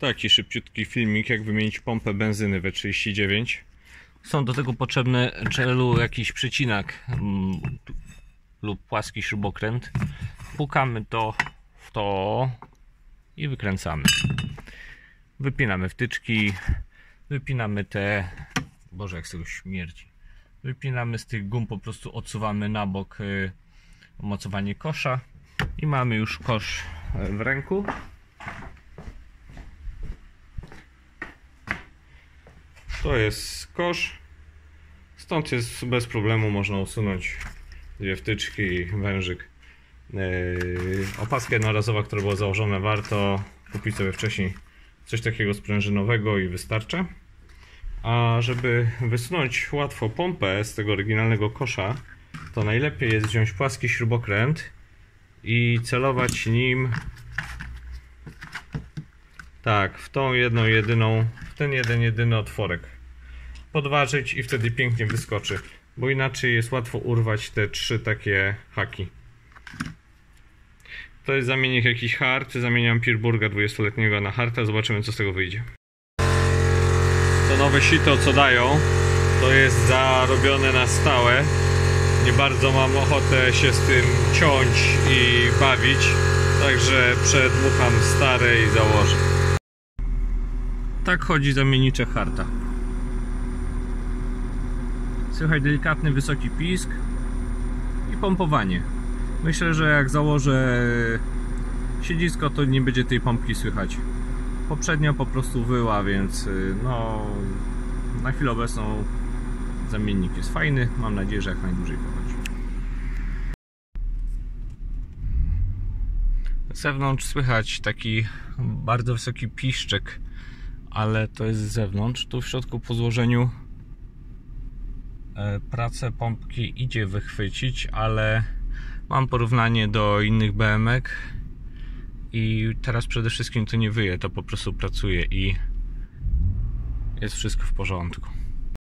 Taki szybciutki filmik, jak wymienić pompę benzyny W39. Są do tego potrzebne czelu jakiś przycinak mm, lub płaski śrubokręt. Pukamy to w to i wykręcamy. Wypinamy wtyczki, wypinamy te, boże jak z tego śmierdzi. Wypinamy z tych gum, po prostu odsuwamy na bok y, mocowanie kosza i mamy już kosz w ręku. To jest kosz. Stąd jest bez problemu można usunąć dwie wtyczki i wężyk. Yy, opaskę jednorazowa, która była założona, warto kupić sobie wcześniej coś takiego sprężynowego i wystarcza. A żeby wysunąć łatwo pompę z tego oryginalnego kosza, to najlepiej jest wziąć płaski śrubokręt i celować nim tak, w tą jedną jedyną, w ten jeden jedyny otworek. Podważyć i wtedy pięknie wyskoczy, bo inaczej jest łatwo urwać te trzy takie haki. To jest zamiennik jakiś hart, zamieniam Pirburga 20-letniego na harta, zobaczymy co z tego wyjdzie. To nowe sito co dają, to jest zarobione na stałe. Nie bardzo mam ochotę się z tym ciąć i bawić, także przedmucham stare i założę. Tak chodzi zamiennicze harta. Słychać delikatny, wysoki pisk i pompowanie. Myślę, że jak założę siedzisko, to nie będzie tej pompki słychać. Poprzednio po prostu wyła, więc y, no na chwilę obecną zamiennik jest fajny. Mam nadzieję, że jak najdłużej pochodzi. Z zewnątrz słychać taki bardzo wysoki piszczek, ale to jest z zewnątrz. Tu w środku po złożeniu e, pracę pompki idzie wychwycić, ale mam porównanie do innych BMek i teraz przede wszystkim to nie wyje, to po prostu pracuje i jest wszystko w porządku.